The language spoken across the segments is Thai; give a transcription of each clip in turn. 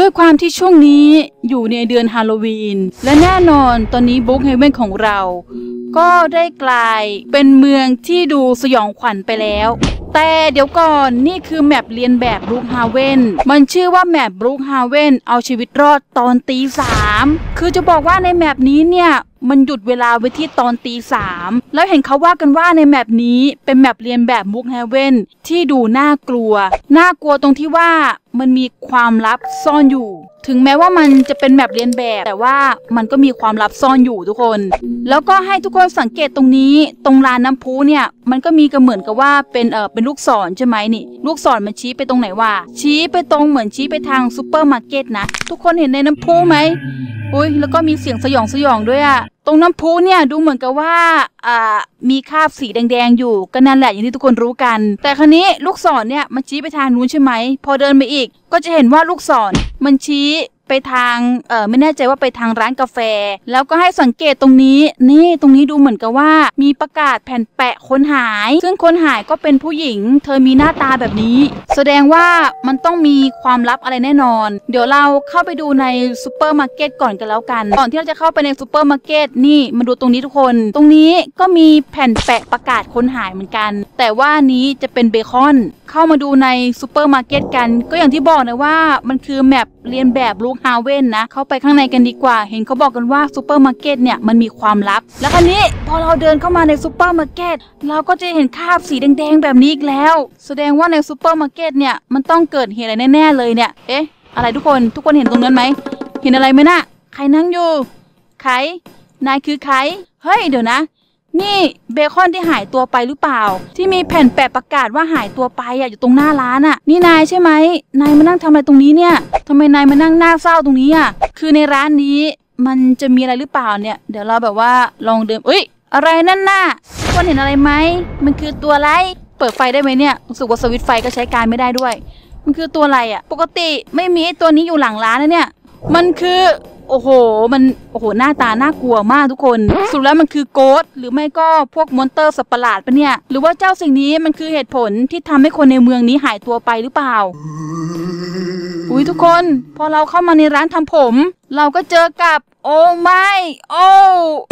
ด้วยความที่ช่วงนี้อยู่ในเดือนฮาโลวีน และแน่นอนตอนนี้ Brookhaven ของเรา ก็ได้กลายเป็นเมืองที่ดูสยองขวัญไปแล้ว แต่เดี๋ยวก่อนนี่คือ map เลียนแบบ Brookhaven มันชื่อว่า map Brookhaven เอาชีวิตรอดตอนตีสามคือจะบอกว่าใน map นี้เนี่ย มันหยุดเวลาไว้ที่ตอนตีสามแล้วเห็นเขาว่ากันว่าใน map นี้เป็น map เลียนแบบ Brookhavenที่ดูน่ากลัว น่ากลัวตรงที่ว่ามันมีความลับซ่อนอยู่ถึงแม้ว่ามันจะเป็นแบบเลียนแบบ แต่ว่ามันก็มีความลับซ่อนอยู่ทุกคน แล้วก็ให้ทุกคนสังเกตตรงนี้ตรงลานน้ำพุเนี่ย มันก็มีก็เหมือนกับว่าเป็นเออเป็นลูกศรใช่ไหมนี่ ลูกศรมันชี้ไปตรงไหนวะชี้ไปตรงเหมือนชี้ไปทางซูเปอร์มาร์เก็ตนะ ทุกคนเห็นในน้ำพุไหมอุ้ยแล้วก็มีเสียงสยองสยองด้วยอะ รงน้ำพุเนี่ยดูเหมือนกับว่าอ่ามีคราบสีแดงๆอยู่ก็นั่นแหละอย่างที่ทุกคนรู้กัน แต่คราวนี้ลูกศรเนี่ยมันชี้ไปทางนู้นใช่ไหม พอเดินไปอีก ก็จะเห็นว่าลูกศรมันชี้ ไปทางเออไม่แน่ใจว่าไปทางร้านกาแฟ แล้วก็ให้สังเกตตรงนี้ นี่ตรงนี้ดูเหมือนกับว่า มีประกาศแผ่นแปะคนหาย ซึ่งคนหายก็เป็นผู้หญิง เธอมีหน้าตาแบบนี้ แสดงว่ามันต้องมีความลับอะไรแน่นอน เดี๋ยวเราเข้าไปดูในซูเปอร์มาร์เก็ตก่อนกันแล้วกัน ก่อนที่เราจะเข้าไปในซูเปอร์มาร์เก็ตนี่มาดูตรงนี้ทุกคน ตรงนี้ก็มีแผ่นแปะประกาศคนหายเหมือนกัน แต่ว่านี้จะเป็นเบคอน เข้ามาดูในซูเปอร์มาร์เก็ตกัน ก็อย่างที่บอกนะว่ามันคือ map เลียนแบบ Brookhaven นะ เข้าไปข้างในกันดีกว่า เห็นเขาบอกกันว่าซูเปอร์มาร์เก็ตเนี่ยมันมีความลับ แล้วคราวนี้พอเราเดินเข้ามาในซูเปอร์มาร์เก็ตเราก็จะเห็นคราบสีแดงๆแบบนี้อีกแล้ว แสดงว่าในซูเปอร์มาร์เก็ตเนี่ยมันต้องเกิดเหตุอะไรแน่ๆเลยเนี่ย เอ๊ะ อะไรทุกคนทุกคนเห็นตรงนั้นไหมเห็นอะไรไหมนะ่ะใครนั่งอยู่ใครนายคือใครเฮ้ยเดี๋ยวนะ นี่เบคอนที่หายตัวไปหรือเปล่า ที่มีแผ่นแปะประกาศว่าหายตัวไปอะอยู่ตรงหน้าร้านอะนี่นายใช่ไหมนายมานั่งทำอะไรตรงนี้เนี่ยทำไมนายมานั่งหน้าเศร้าตรงนี้อะคือในร้านนี้มันจะมีอะไรหรือเปล่าเนี่ย เดี๋ยวเราแบบว่าลองเดินเอ้ย อะไรนั่นน่ะทุกคนเห็นอะไรไหมมันคือตัวอะไรเปิดไฟได้ไหมเนี่ยรู้สึกว่าสวิตช์ไฟก็ใช้การไม่ได้ด้วย มันคือตัวอะไรอะปกติไม่มีไอ้ตัวนี้อยู่หลังร้านนะเนี่ย มันคือ โอ้โห มันโอ้โหหน้าตาน่ากลัวมากทุกคน สุดแล้วมันคือ ghost หรือไม่ก็พวก monster สัตว์ประหลาดปะเนี่ย หรือว่าเจ้าสิ่งนี้มันคือเหตุผลที่ทำให้คนในเมืองนี้หายตัวไปหรือเปล่าอุ้ยทุกคน พอเราเข้ามาในร้านทำผม เราก็เจอกับ โอ้ไม่โอ้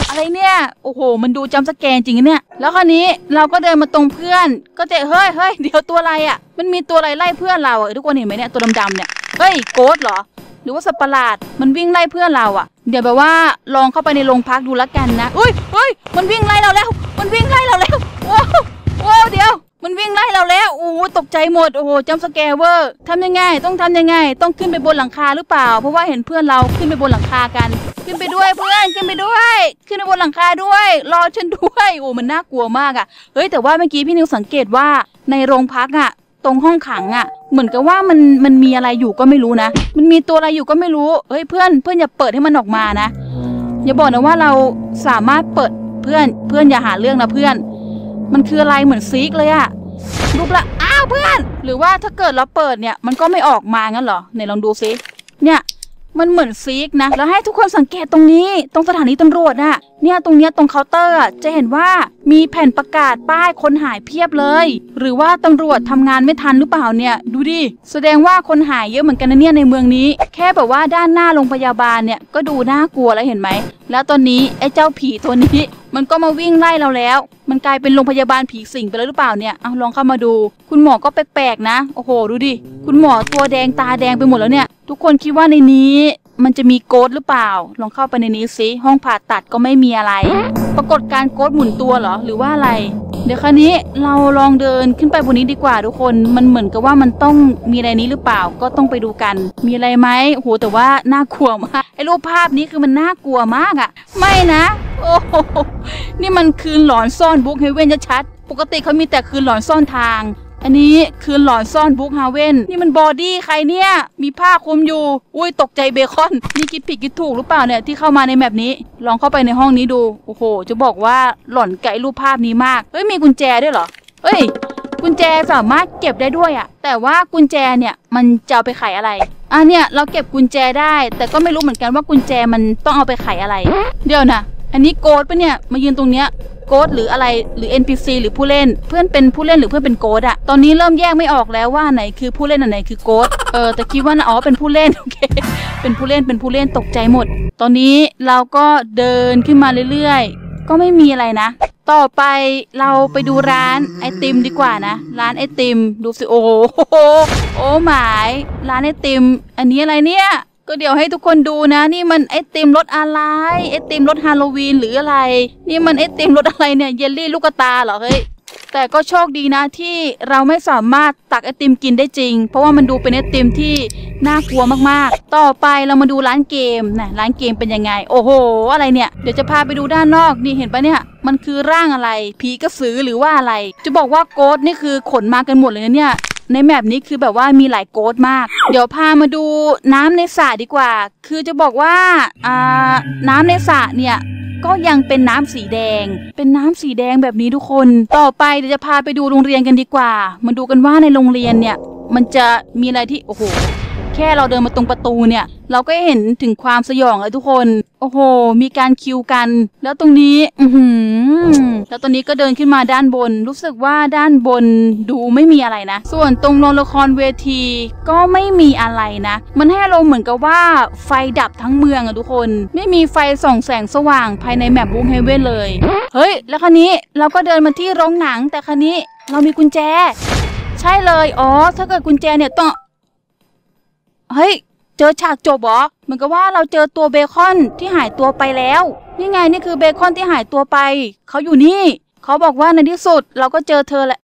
อะไรเนี่ย โอ้โห มันดู jump scare จริงเนี่ย แล้วคราวนี้เราก็เดินมาตรงเพื่อน ก็เจอเฮ้ยเฮ้ยเดี๋ยวตัวอะไรอะ่ะ มันมีตัวอะไรไล่เพื่อนเราอะทุกคนเห็นไหมเนี่ยตัวดำๆเนี่ยเฮ้ยโกดเหรอ หรือว่าสัตว์ประหลาด มันวิ่งไล่เพื่อนเราอะเดี๋ยวแบบว่าลองเข้าไปในโรงพักดูละกันนะอุ้ยเฮ้ยมันวิ่งไล่เราแล้ว มันวิ่งไล่เราแล้วโอ้โอ้เดี๋ยว มันวิ่งไล่เราแล้วโอ้ตกใจหมดโอ้โหจำสแกเวอร์ทำยังไง ต้องทำยังไง ต้องขึ้นไปบนหลังคาหรือเปล่า เพราะว่าเห็นเพื่อนเราขึ้นไปบนหลังคากัน ขึ้นไปด้วยเพื่อนขึ้นไปด้วย ขึ้นไปบนหลังคาด้วย รอฉันด้วยโอ้มันน่ากลัวมากอะเฮ้ยแต่ว่าเมื่อกี้พี่นิวสังเกตว่าในโรงพักอะตรงห้องขังอะ เหมือนกับว่ามันมันมีอะไรอยู่ก็ไม่รู้นะ มันมีตัวอะไรอยู่ก็ไม่รู้เฮ้ยเพื่อนเพื่อนอย่าเปิดให้มันออกมานะ อย่าบอกนะว่าเราสามารถเปิดเพื่อนเพื่อนอย่าหาเรื่องนะเพื่อน มันคืออะไรเหมือนซีกเลยอะรูปละอ้าวเพื่อน หรือว่าถ้าเกิดเราเปิดเนี่ย มันก็ไม่ออกมางั้นเหรอไหนลองดูซิเนี่ย มันเหมือนซีกนะ แล้วให้ทุกคนสังเกตตรงนี้ ตรงสถานีตำรวจอะเนี่ยตรงเนี้ยตรงเคาน์เตอร์อะจะเห็นว่ามีแผ่นประกาศป้ายคนหายเพียบเลย หรือว่าตำรวจทำงานไม่ทันหรือเปล่าเนี่ย ดูดิ แสดงว่าคนหายเยอะเหมือนกันนะเนี่ยในเมืองนี้ แค่แบบว่าด้านหน้าโรงพยาบาลเนี่ยก็ดูน่ากลัวแล้วเห็นไหม แล้วตอนนี้ไอ้เจ้าผีตัวนี้ มันก็มาวิ่งไล่เราแล้ว มันกลายเป็นโรงพยาบาลผีสิงไปแล้วหรือเปล่าเนี่ย เอาลองเข้ามาดู คุณหมอก็แปลกๆนะ โอ้โห ดูดิ คุณหมอตัวแดงตาแดงไปหมดแล้วเนี่ย ทุกคนคิดว่าในนี้มันจะมีโกดหรือเปล่า ลองเข้าไปในนี้ซิห้องผ่าตัดก็ไม่มีอะไร ปรากฏการโกดหมุนตัวเหรอหรือว่าอะไร เดี๋ยวคราวนี้เราลองเดินขึ้นไปบนนี้ดีกว่าทุกคนมันเหมือนกับว่ามันต้องมีอะไรนี้หรือเปล่าก็ต้องไปดูกัน มีอะไรไหมโหแต่ว่าน่ากลัวมากไอ้รูปภาพนี้คือมันน่ากลัวมากอะไม่นะโอ้โหนี่มันคืนหลอนซ่อน Brookhaven ชัดๆปกติเขามีแต่คืนหลอนซ่อนทาง อันนี้คืนหลอนซ่อน Brookhaven นี่มัน body ใครเนี่ย มีผ้าคลุมอยู่ อุ้ยตกใจเบคอน นี่คิดผิดคิดถูกหรือเปล่าเนี่ยที่เข้ามาใน map นี้ ลองเข้าไปในห้องนี้ดู โอ้โห จะบอกว่าหลอนไกลรูปภาพนี้มาก เฮ้ยมีกุญแจด้วยเหรอ เฮ้ย กุญแจสามารถเก็บได้ด้วยอะแต่ว่ากุญแจเนี่ยมันจะเอาไปไขอะไรอะเนี่ยเราเก็บกุญแจได้ แต่ก็ไม่รู้เหมือนกันว่ากุญแจมันต้องเอาไปไขอะไร เดี๋ยวนะอันนี้โกดปะเนี่ยมายืนตรงเนี้ย โกดหรืออะไรหรือ NPC หรือผู้เล่น เพื่อนเป็นผู้เล่นหรือเพื่อนเป็นโกดอะตอนนี้เริ่มแยกไม่ออกแล้วว่าไหนคือผู้เล่นอันไหนคือโกดเออแต่คิดว่าอ๋อเป็นผู้เล่นโอเคเป็นผู้เล่นเป็นผู้เล่นตกใจหมด ตอนนี้เราก็เดินขึ้นมาเรื่อยๆ ก็ไม่มีอะไรนะ ต่อไปเราไปดูร้านไอติมดีกว่านะ ร้านไอติมดูสิโอ้โหโอ้หมายร้านไอติม อันนี้อะไรเนี่ย ก็เดี๋ยวให้ทุกคนดูนะ นี่มันไอติมรสอะไรไอติมรสฮาโลวีนหรืออะไร นี่มันไอติมรสอะไรเนี่ยเยลลี่ลูกตาเหรอเฮ้ยแต่ก็โชคดีนะที่เราไม่สามารถตักไอติมกินได้จริง เพราะว่ามันดูเป็นไอติมที่น่ากลัวมากๆ ต่อไปเรามาดูร้านเกมนะร้านเกมเป็นยังไง โอ้โห อะไรเนี่ย เดี๋ยวจะพาไปดูด้านนอกนี่เห็นปะเนี่ย มันคือร่างอะไร ผีกระสือหรือว่าอะไร จะบอกว่าโกดนี่คือขนมากันหมดเลยนะเนี่ย ในแมปนี้คือแบบว่ามีหลายโกดมาก เดี๋ยวพามาดูน้ำในสระดีกว่า คือจะบอกว่าอ่าน้ำในสระเนี่ยก็ยังเป็นน้ำสีแดง เป็นน้ำสีแดงแบบนี้ทุกคน ต่อไปเดี๋ยวจะพาไปดูโรงเรียนกันดีกว่า มาดูกันว่าในโรงเรียนเนี่ย มันจะมีอะไรที่โอ้โห แค่เราเดินมาตรงประตูเนี่ย เราก็เห็นถึงความสยองเลยทุกคน โอ้โห มีการคิวกัน แล้วตรงนี้ อือหือแล้วตอนนี้ก็เดินขึ้นมาด้านบน รู้สึกว่าด้านบนดูไม่มีอะไรนะ ส่วนตรงโรงละครเวทีก็ไม่มีอะไรนะ มันให้อารมณ์เหมือนกับว่าไฟดับทั้งเมืองอะทุกคน ไม่มีไฟส่องแสงสว่างภายในแมปบูงเฮเว่นเลย เฮ้ย แล้วคันนี้เราก็เดินมาที่โรงหนังแต่คันนี้เรามีกุญแจ ใช่เลย อ๋อ ถ้าเกิดกุญแจเนี่ยต้อง เฮ้ย เจอฉากจบเหรอเหมือนกับว่าเราเจอตัวเบคอนที่หายตัวไปแล้ว นี่ไงนี่คือเบคอนที่หายตัวไป เขาอยู่นี่ เขาบอกว่าในที่สุดเราก็เจอเธอแหละ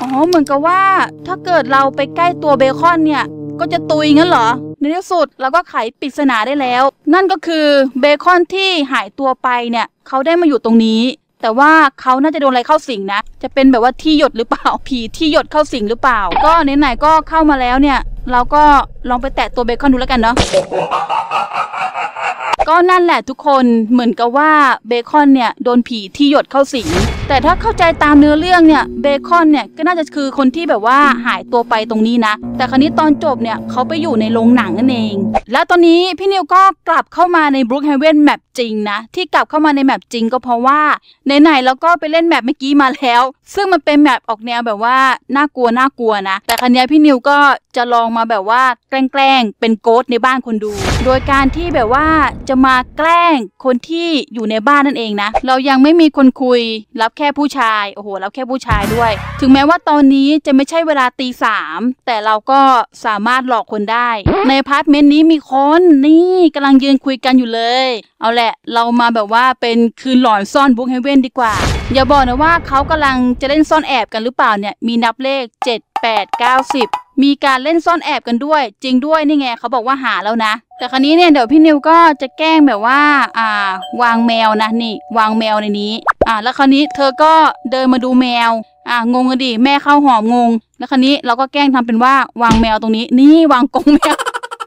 อ๋อเหมือนกับว่า ถ้าเกิดเราไปใกล้ตัวเบคอนเนี่ย ก็จะตุยงั้นเหรอ ในที่สุดเราก็ไขปริศนาได้แล้ว นั่นก็คือเบคอนที่หายตัวไปเนี่ย เขาได้มาอยู่ตรงนี้ แต่ว่าเขาน่าจะโดนอะไรเข้าสิงนะ จะเป็นแบบว่าที่หยดหรือเปล่า ผีที่หยดเข้าสิงหรือเปล่า ก็ไหนๆก็เข้ามาแล้วเนี่ย เราก็ลองไปแตะตัวเบคอนดูแล้วกันเนาะ ก็นั่นแหละทุกคน เหมือนกับว่าเบคอนเนี่ยโดนผีที่หยดเข้าสิง แต่ถ้าเข้าใจตามเนื้อเรื่องเนี่ยเบคอนเนี่ยก็น่าจะคือคนที่แบบว่าหายตัวไปตรงนี้นะ แต่คราวนี้ตอนจบเนี่ยเขาไปอยู่ในโรงหนังนั่นเอง แล้วตอนนี้พี่นิวก็กลับเข้ามาใน Brookhaven map จริงนะ ที่กลับเข้ามาใน map จริงก็เพราะว่าไหนๆแล้วก็ไปเล่น map เมื่อกี้มาแล้ว ซึ่งมันเป็น map ออกแนวแบบว่าน่ากลัวน่ากลัวนะ แต่คราวนี้พี่นิวก็จะลองมาแบบว่าแกล้งเป็น ghost ในบ้านคนดู โดยการที่แบบว่าจะมาแกล้งคนที่อยู่ในบ้านนั่นเองนะ เรายังไม่มีคนคุยรับแค่ผู้ชายโอ้โหรับแค่ผู้ชายด้วย ถึงแม้ว่าตอนนี้จะไม่ใช่เวลาตีสามแต่เราก็สามารถหลอกคนได้ ในอพาร์ตเมนต์นี้มีคนนี่กำลังยืนคุยกันอยู่เลย เอาแหละเรามาแบบว่าเป็นคืนหลอนซ่อนบุ๊กเฮเว่นดีกว่า อย่าบอกนะว่าเขากำลังจะเล่นซ่อนแอบกันหรือเปล่าเนี่ยมีนับเลข 7 8 9 10 มีการเล่นซ่อนแอบกันด้วย จริงด้วยนี่ไงเขาบอกว่าหาแล้วนะ แต่ครั้นี้เนี่ยเดี๋ยวพี่นิวก็จะแกล้งแบบว่าอ่าวางแมวนะนี่ วางแมวในนี้อ่าแล้วคราวนี้เธอก็เดินมาดูแมวอ่างงกันดิแม่เข้าหอมงง แล้วคราวนี้เราก็แกล้งทำเป็นว่าวางแมวตรงนี้ นี่วางกรงแมว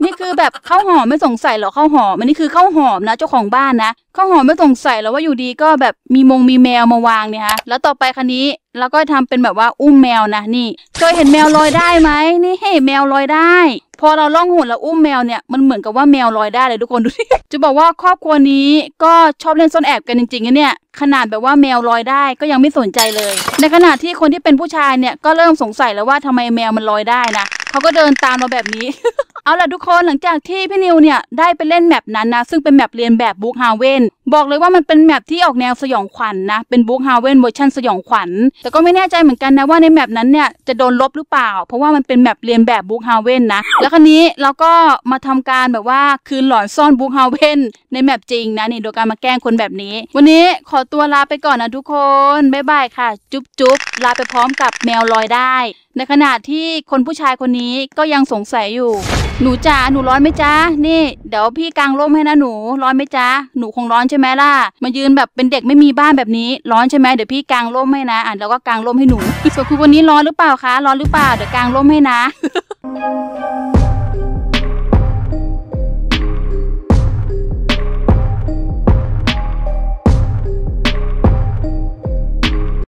นี่คือแบบข้าวหอมไม่สงสัยหรอข้าวหอมอันนี้คือข้าวหอมนะเจ้าของบ้านนะข้าวหอมไม่สงสัยแล้วว่าอยู่ดีก็แบบมีมงมีแมวมาวางเนี่ยฮะแล้วต่อไปคันนี้เราก็ทำเป็นแบบว่าอุ้มแมวนะนี่เคยเห็นแมวลอยได้ไหมนี่เฮ้แมวลอยได้ พอเราล่องหุ่นแล้วอุ้มแมวเนี่ยมันเหมือนกับว่าแมวลอยได้เลยทุกคนดูดิจะบอกว่าครอบครัวนี้ก็ชอบเล่นซ่อนแอบกันจริงๆนะเนี่ยขนาดแบบว่าแมวลอยได้ก็ยังไม่สนใจเลย ในขณะที่คนที่เป็นผู้ชายเนี่ยก็เริ่มสงสัยแล้วว่าทำไมแมวมันลอยได้นะเขาก็เดินตามเราแบบนี้ เอาล่ะทุกคนหลังจากที่พี่นิวเนี่ยได้ไปเล่น map นั้นนะ ซึ่งเป็น map เลียนแบบ Brookhaven บอกเลยว่ามันเป็น map ที่ออกแนวสยองขวัญนะ เป็น Brookhaven เวอร์ชันสยองขวัญ แต่ก็ไม่แน่ใจเหมือนกันนะว่าใน map นั้นเนี่ยจะโดนลบหรือเปล่า เพราะว่ามันเป็น map เลียนแบบ Brookhaven นะ แล้วคราวนี้เราก็มาทำการแบบว่าคืนหลอนซ่อน Brookhaven ใน map จริงนะนี่โดยการมาแกล้งคนแบบนี้ วันนี้ขอตัวลาไปก่อนนะทุกคนบ๊ายบายค่ะ จุ๊บจุ๊บลาไปพร้อมกับแมวลอยได้ ในขณะที่คนผู้ชายคนนี้ก็ยังสงสัยอยู่ หนูจ๋าหนูร้อนไหมจ๊ะนี่เดี๋ยวพี่กางร่มให้นะหนูร้อนไหมจ๊ะหนูคงร้อนใช่ไหมล่ะมายืนแบบเป็นเด็กไม่มีบ้านแบบนี้ร้อนใช่ไหมเดี๋ยวพี่กางร่มให้นะอะแล้วก็กางร่มให้หนูส่วนคุณวันนี้ร้อนหรือเปล่าคะร้อนหรือเปล่าเดี๋ยวกางร่มให้นะ